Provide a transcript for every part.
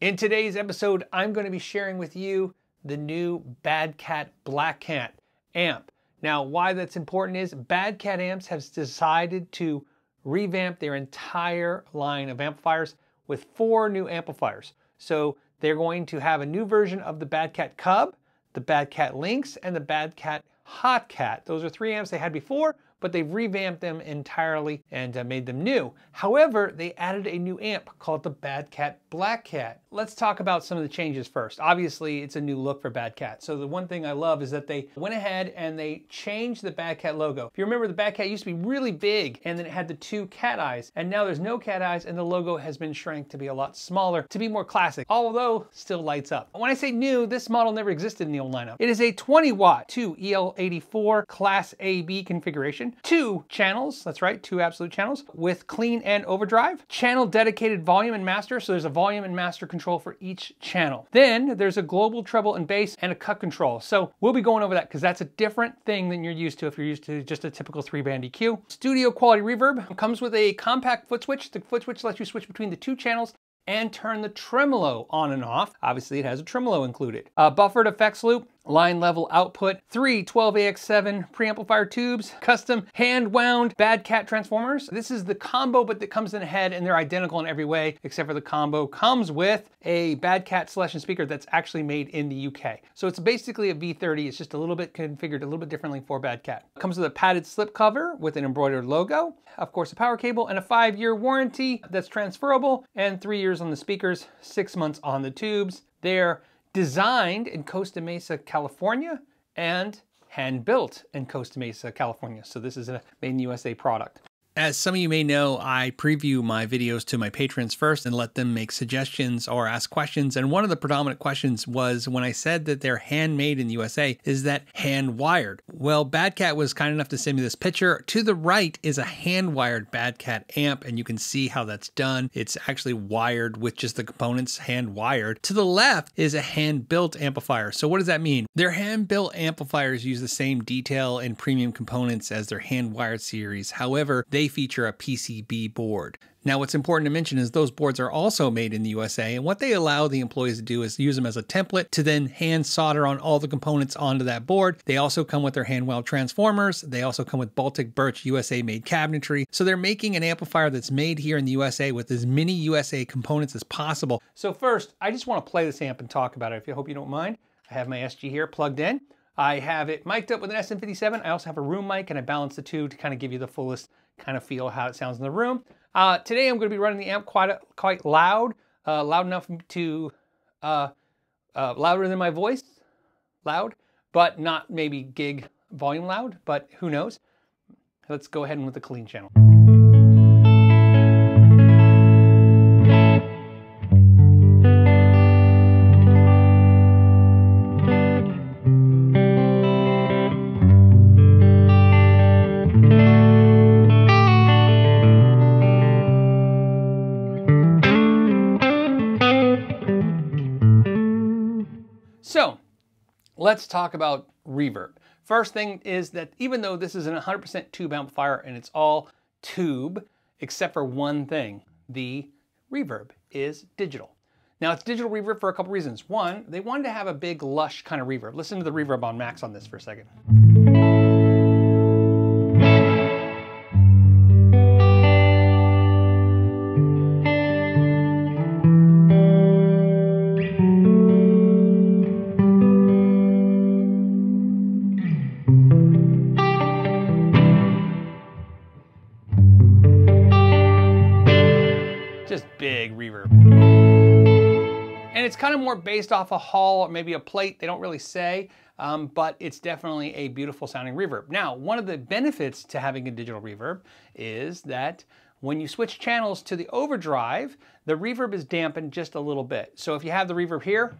In today's episode, I'm going to be sharing with you the new Bad Cat Black Cat amp. Now, why that's important is Bad Cat Amps have decided to revamp their entire line of amplifiers with four new amplifiers. So they're going to have a new version of the Bad Cat Cub, the Bad Cat Lynx, and the Bad Cat Hot Cat. Those are three amps they had before, but they've revamped them entirely and uh, made them new. However, they added a new amp called the Bad Cat Black Cat. Let's talk about some of the changes first. Obviously, it's a new look for Bad Cat. So the one thing I love is that they went ahead and they changed the Bad Cat logo. If you remember, the Bad Cat used to be really big and then it had the two cat eyes. And now there's no cat eyes and the logo has been shrank to be a lot smaller to be more classic, although still lights up. When I say new, this model never existed in the old lineup. It is a 20 watt 2 EL84 Class AB configuration, two channels, that's right, two absolute channels with clean and overdrive, channel dedicated volume and master. So there's a volume and master control for each channel. Then there's a global treble and bass and a cut control. So we'll be going over that because that's a different thing than you're used to if you're used to just a typical three band EQ. Studio quality reverb comes with a compact foot switch. The foot switch lets you switch between the two channels and turn the tremolo on and off. Obviously it has a tremolo included. A buffered effects loop, line level output, three 12AX7 preamplifier tubes, custom hand wound Bad Cat transformers. This is the combo, but that comes in a head and they're identical in every way, except for the combo comes with a Bad Cat selection speaker that's actually made in the UK. So it's basically a V30. It's just a little bit configured a little bit differently for Bad Cat. Comes with a padded slip cover with an embroidered logo, of course a power cable and a five year warranty that's transferable and three years on the speakers, six months on the tubes. They're designed in Costa Mesa, California, and hand built in Costa Mesa, California. So this is a made in USA product. As some of you may know, I preview my videos to my patrons first and let them make suggestions or ask questions. And one of the predominant questions was when I said that they're handmade in the USA, is that hand wired? Well, Bad Cat was kind enough to send me this picture. To the right is a hand wired Bad Cat amp, and you can see how that's done. It's actually wired with just the components hand wired. To the left is a hand built amplifier. So, what does that mean? Their hand built amplifiers use the same detail and premium components as their hand wired series. However, they feature a PCB board. Now, what's important to mention is those boards are also made in the USA, and what they allow the employees to do is use them as a template to then hand solder on all the components onto that board. They also come with their hand weld transformers. They also come with Baltic Birch USA made cabinetry. So they're making an amplifier that's made here in the USA with as many USA components as possible. So first, I just want to play this amp and talk about it, if you hope you don't mind. I have my SG here plugged in. I have it mic'd up with an SM57. I also have a room mic and I balance the two to kind of give you the fullest kind of feel how it sounds in the room. Uh, today I'm going to be running the amp quite quite loud, uh, loud enough to uh, uh, louder than my voice, loud, but not maybe gig volume loud. But who knows? Let's go ahead and with the clean channel. Let's talk about reverb. First thing is that even though this is an 100% tube amplifier and it's all tube, except for one thing, the reverb is digital. Now it's digital reverb for a couple reasons. One, they wanted to have a big lush kind of reverb. Listen to the reverb on max on this for a second. Kind of more based off a hall or maybe a plate. They don't really say, um, but it's definitely a beautiful sounding reverb. Now, one of the benefits to having a digital reverb is that when you switch channels to the overdrive, the reverb is dampened just a little bit. So if you have the reverb here,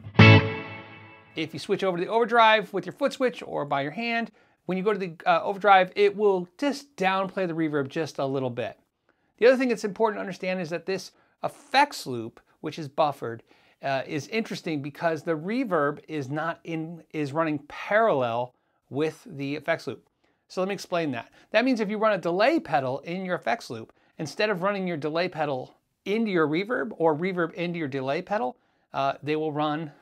if you switch over to the overdrive with your foot switch or by your hand, when you go to the uh, overdrive, it will just downplay the reverb just a little bit. The other thing that's important to understand is that this effects loop, which is buffered, uh, is interesting because the reverb is not in is running parallel with the effects loop. So let me explain that. That means if you run a delay pedal in your effects loop, instead of running your delay pedal into your reverb or reverb into your delay pedal, uh, they will run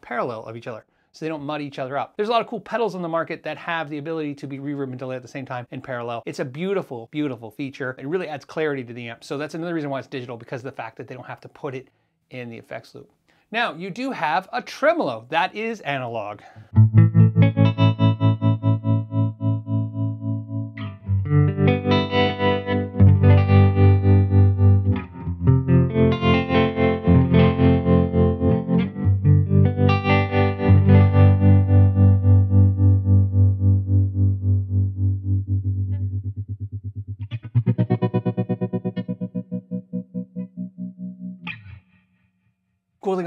parallel of each other so they don't mud each other up. There's a lot of cool pedals on the market that have the ability to be reverb and delay at the same time in parallel. It's a beautiful, beautiful feature. It really adds clarity to the amp. So that's another reason why it's digital because of the fact that they don't have to put it in the effects loop. Now you do have a tremolo that is analog.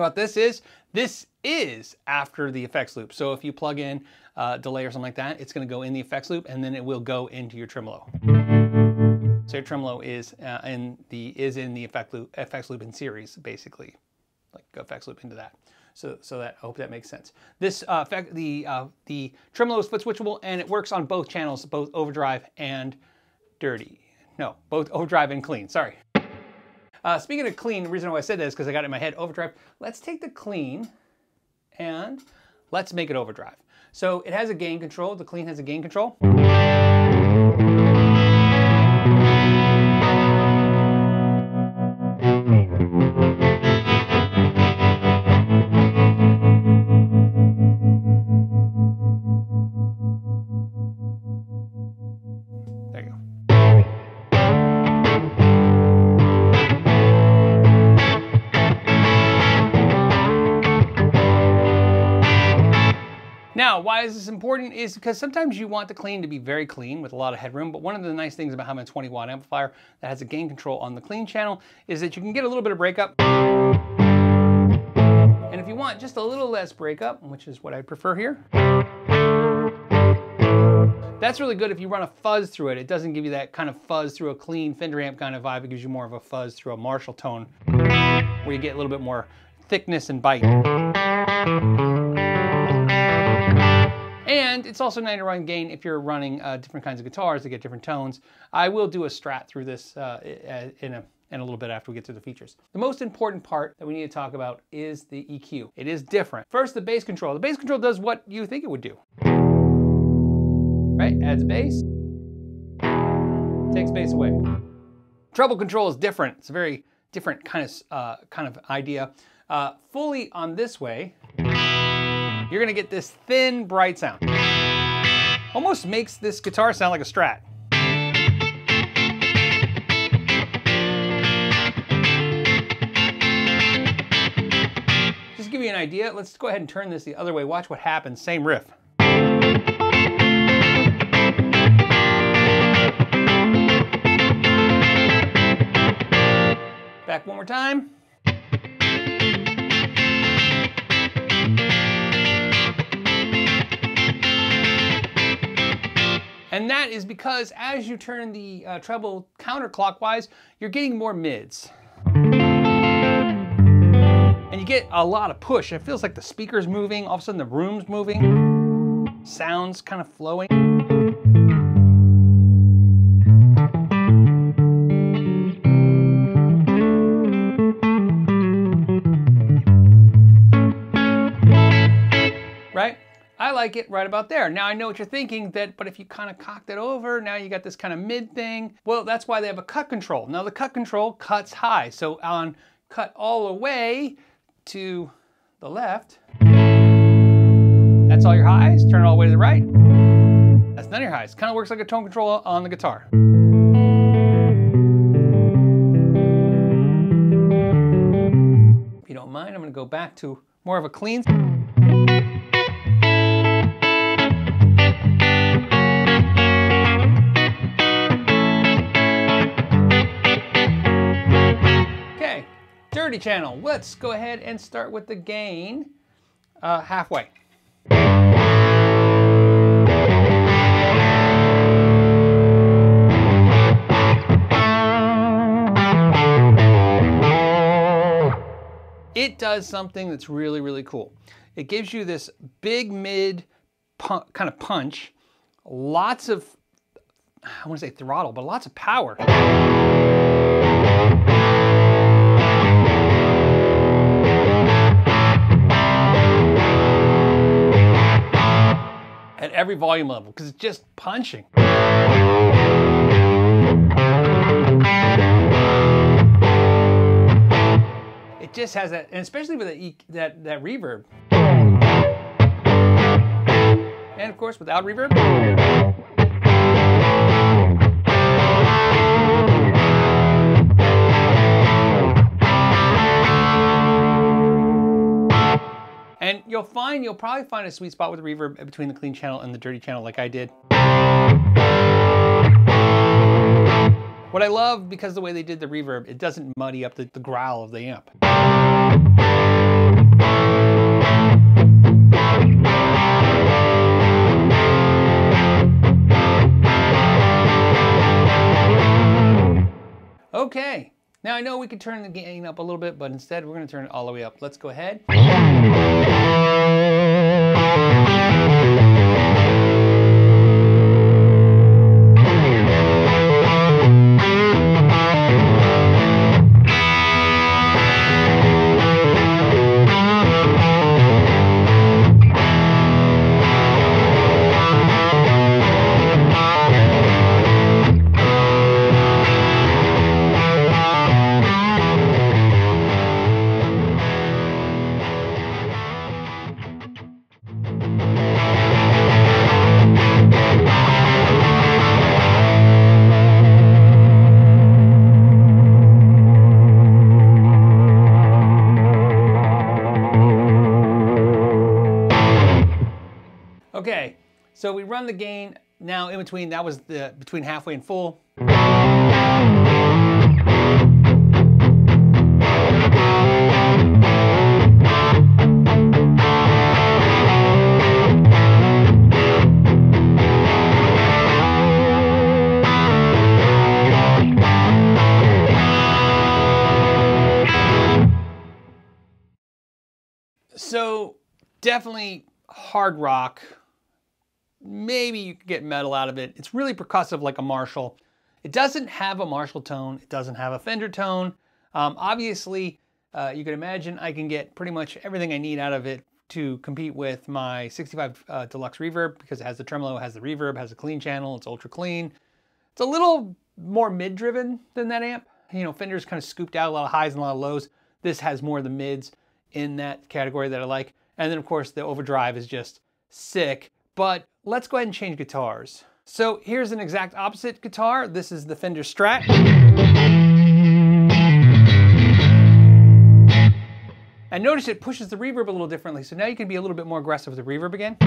About this is this is after the effects loop. So if you plug in a delay or something like that, it's going to go in the effects loop and then it will go into your tremolo. So your tremolo is uh, in the is in the effect loop, effects loop in series, basically, like go effects loop into that. So, so that I hope that makes sense. This uh, effect, the uh, the tremolo is switchable and it works on both channels, both overdrive and dirty. No, both overdrive and clean. Sorry. Uh, speaking of clean, the reason why I said that is because I got in my head, overdrive. Let's take the clean and let's make it overdrive. So it has a gain control. The clean has a gain control. Important is because sometimes you want the clean to be very clean with a lot of headroom, but one of the nice things about having a 20 watt amplifier that has a gain control on the clean channel is that you can get a little bit of breakup. And if you want just a little less breakup, which is what I prefer here, that's really good if you run a fuzz through it. It doesn't give you that kind of fuzz through a clean Fender amp kind of vibe. It gives you more of a fuzz through a Marshall tone where you get a little bit more thickness and bite. And it's also nice to run gain if you're running uh, different kinds of guitars to get different tones. I will do a strat through this uh, in a a little bit after we get to the features. The most important part that we need to talk about is the EQ. It is different. First, the bass control. The bass control does what you think it would do. Right? Adds bass, takes bass away. Treble control is different. It's a very different kind of uh, kind of idea. Uh, fully on this way, you're gonna get this thin, bright sound. Almost makes this guitar sound like a Strat. Just to give you an idea, let's go ahead and turn this the other way. Watch what happens, same riff. Back one more time. And that is because as you turn the uh, treble counterclockwise, you're getting more mids. And you get a lot of push. It feels like the speaker's moving, all of a sudden the room's moving, sounds kind of flowing. Like it right about there. Now I know what you're thinking that, but if you kind of cocked it over, now you got this kind of mid thing. Well, that's why they have a cut control. Now the cut control cuts high. So on cut all the way to the left, that's all your highs. Turn it all the way to the right. That's none of your highs. Kind of works like a tone control on the guitar. If you don't mind, I'm gonna go back to more of a clean. Channel. Let's go ahead and start with the gain uh, halfway. It does something that's really, really cool. It gives you this big mid kind of punch, lots of, I want to say throttle, but lots of power. Every volume level because it's just punching. It just has that, and especially with that, that, that reverb. And of course, without reverb. You'll find, you'll probably find a sweet spot with reverb between the clean channel and the dirty channel like I did. What I love, because the way they did the reverb, it doesn't muddy up the, the growl of the amp. Okay, now I know we could turn the gain up a little bit, but instead we're gonna turn it all the way up. Let's go ahead. So we run the gain now in between, that was the between halfway and full. So definitely hard rock, maybe you could get metal out of it. It's really percussive like a Marshall. It doesn't have a Marshall tone. It doesn't have a Fender tone. Um, obviously, uh, you can imagine I can get pretty much everything I need out of it to compete with my 65 uh, Deluxe Reverb because it has the tremolo, has the reverb, has a clean channel, it's ultra clean. It's a little more mid-driven than that amp. You know, Fender's kind of scooped out a lot of highs and a lot of lows. This has more of the mids in that category that I like. And then of course the overdrive is just sick. But let's go ahead and change guitars. So here's an exact opposite guitar. This is the Fender Strat. And notice it pushes the reverb a little differently. So now you can be a little bit more aggressive with the reverb again.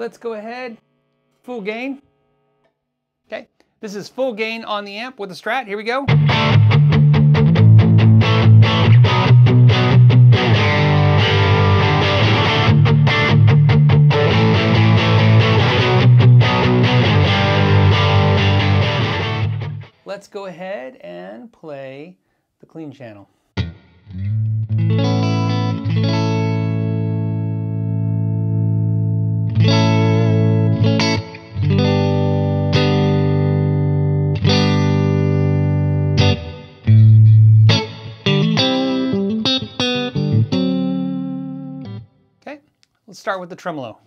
Let's go ahead, full gain. Okay, this is full gain on the amp with the Strat. Here we go. Let's go ahead and play the clean channel. Start with the tremolo.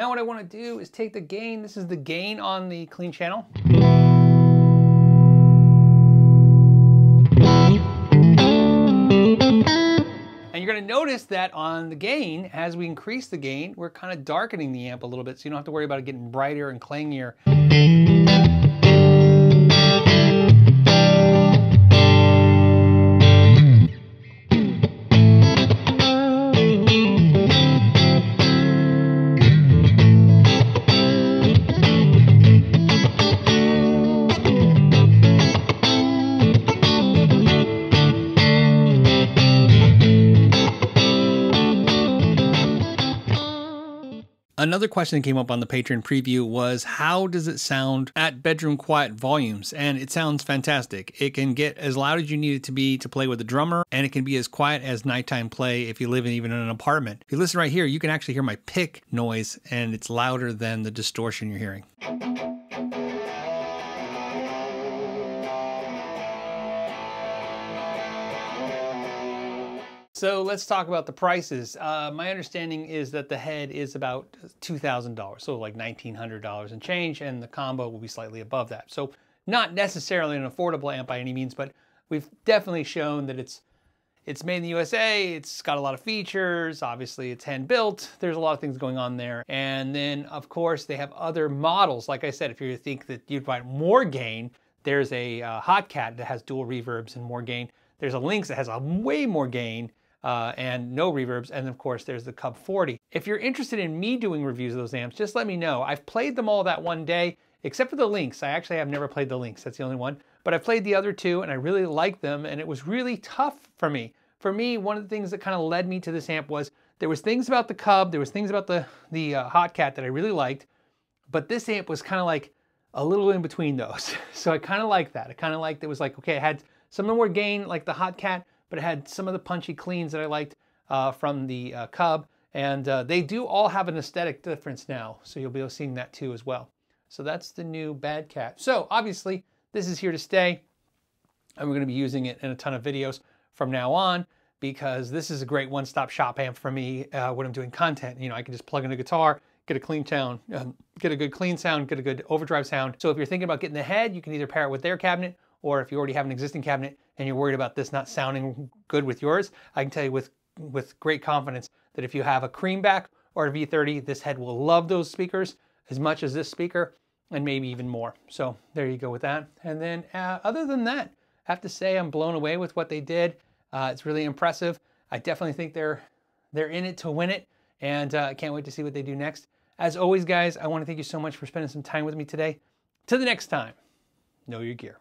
Now what I want to do is take the gain. This is the gain on the clean channel. And you're going to notice that on the gain, as we increase the gain, we're kind of darkening the amp a little bit so you don't have to worry about it getting brighter and clangier. Another question that came up on the Patreon preview was how does it sound at bedroom quiet volumes? And it sounds fantastic. It can get as loud as you need it to be to play with the drummer, and it can be as quiet as nighttime play if you live in even in an apartment. If you listen right here, you can actually hear my pick noise, and it's louder than the distortion you're hearing. So let's talk about the prices. Uh, my understanding is that the head is about $2,000, so like $1,900 and change, and the combo will be slightly above that. So not necessarily an affordable amp by any means, but we've definitely shown that it's it's made in the USA, it's got a lot of features, obviously it's hand built, there's a lot of things going on there. And then of course they have other models. Like I said, if you think that you'd find more gain, there's a uh, Hotcat that has dual reverbs and more gain. There's a Lynx that has a way more gain uh, and no reverbs. And of course, there's the Cub 40. If you're interested in me doing reviews of those amps, just let me know. I've played them all that one day, except for the Lynx. I actually have never played the Lynx. That's the only one. But I played the other two and I really liked them and it was really tough for me. For me, one of the things that kind of led me to this amp was there was things about the Cub, there was things about the, the uh, Hotcat that I really liked, but this amp was kind of like a little in between those. so I kind of like that. I kind of liked it was like, okay, I had some more gain like the Hotcat, but it had some of the punchy cleans that I liked uh, from the uh, Cub. And uh, they do all have an aesthetic difference now, so you'll be able to see that too as well. So that's the new Bad Cat. So obviously, this is here to stay, and we're going to be using it in a ton of videos from now on because this is a great one-stop shop amp for me uh, when I'm doing content. You know, I can just plug in a guitar, get a clean sound, um, get a good clean sound, get a good overdrive sound. So if you're thinking about getting the head, you can either pair it with their cabinet or if you already have an existing cabinet and you're worried about this not sounding good with yours, I can tell you with, with great confidence that if you have a Creamback or a V30, this head will love those speakers as much as this speaker and maybe even more. So there you go with that. And then uh, other than that, I have to say I'm blown away with what they did. Uh, it's really impressive. I definitely think they're they're in it to win it, and uh, I can't wait to see what they do next. As always, guys, I want to thank you so much for spending some time with me today. To the next time, know your gear.